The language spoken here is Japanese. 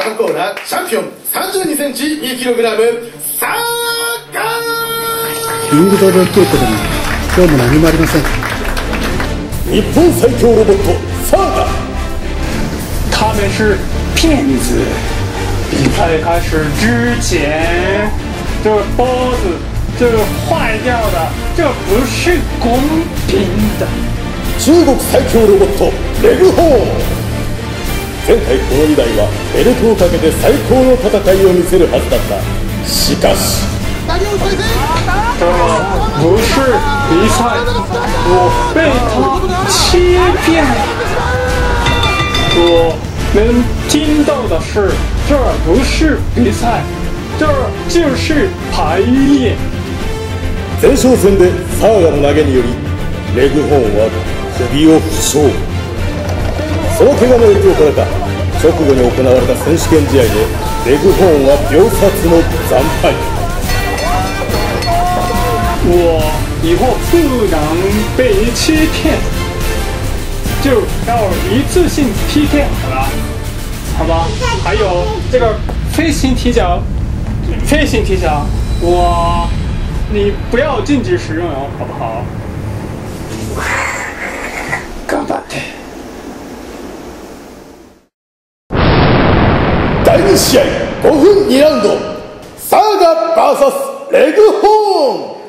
コーナーチャンピオン32センチ2キログラムサーガキング今日も何もありません日本最強ロボットサーガ他们是骗子。比赛开始之前，这个包子这个坏掉的，这不是公平的。中国最強ロボットレグホーン前回この2台はベルトをかけて最高の戦いを見せるはずだった。しかし。这不是比赛，我被他欺骗了。我们听到的是，这不是比赛，这就是排练。前哨戦でサーガの投げによりレグホーンは首を負傷その怪我の影響からか直後に行われた選手権試合でレグホーンは秒殺の惨敗我以后不能被欺骗，就要一次性踢骗好了，好吧？还有这个飞行踢脚，飞行踢脚，我你不要禁止使用哦，好不好？頑張って。第2試合5分2ラウンドサーガ VS レグホーン。